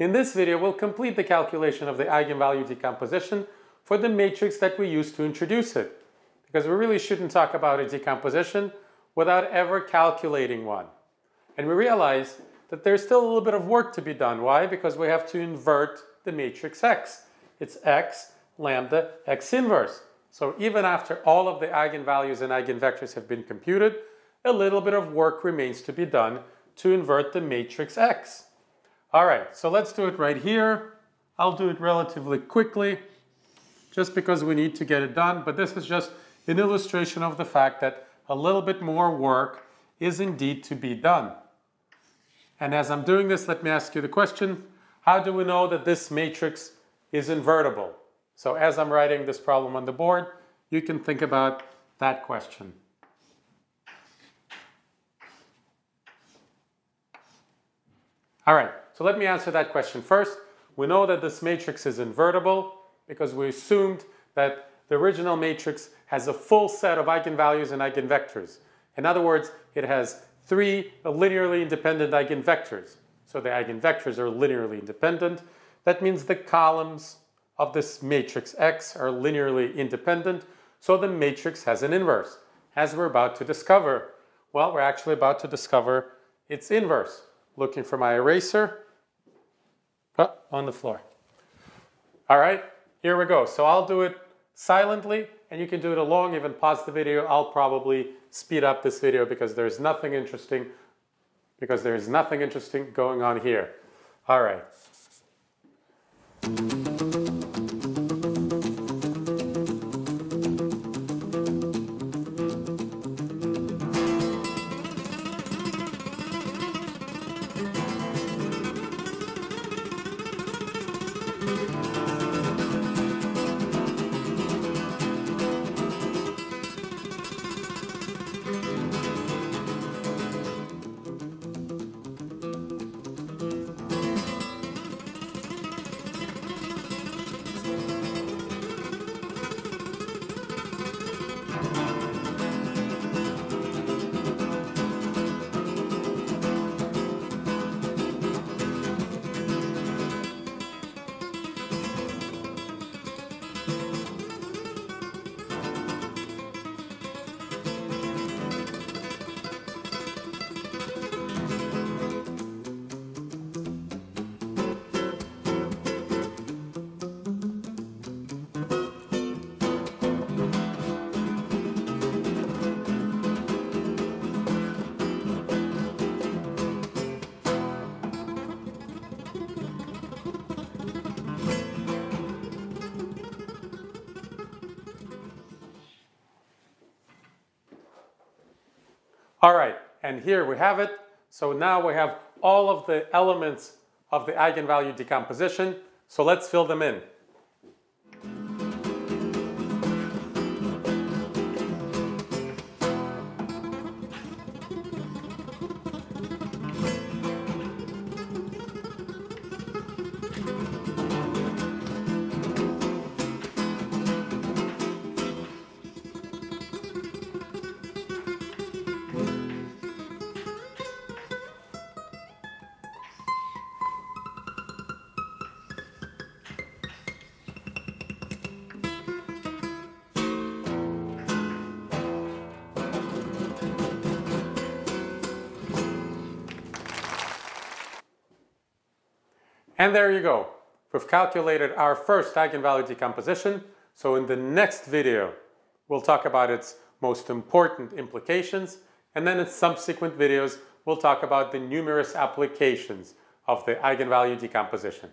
In this video, we'll complete the calculation of the eigenvalue decomposition for the matrix that we used to introduce it. Because we really shouldn't talk about a decomposition without ever calculating one. And we realize that there's still a little bit of work to be done. Why? Because we have to invert the matrix X. It's X lambda X inverse. So even after all of the eigenvalues and eigenvectors have been computed, a little bit of work remains to be done to invert the matrix X. All right, so let's do it right here. I'll do it relatively quickly just because we need to get it done, but this is just an illustration of the fact that a little bit more work is indeed to be done. And as I'm doing this, let me ask you the question, how do we know that this matrix is invertible? So as I'm writing this problem on the board, you can think about that question. All right, so let me answer that question first. We know that this matrix is invertible because we assumed that the original matrix has a full set of eigenvalues and eigenvectors. In other words, it has three linearly independent eigenvectors. So the eigenvectors are linearly independent. That means the columns of this matrix X are linearly independent. So the matrix has an inverse, as we're about to discover. Well, we're actually about to discover its inverse looking for my eraser. Oh, on the floor. All right, here we go. So I'll do it silently and you can do it along, even pause the video. I'll probably speed up this video because there's nothing interesting because there's nothing interesting going on here. All right. All right, and here we have it. So now we have all of the elements of the eigenvalue decomposition. So let's fill them in. And there you go. We've calculated our first eigenvalue decomposition. So in the next video, we'll talk about its most important implications. And then in subsequent videos, we'll talk about the numerous applications of the eigenvalue decomposition.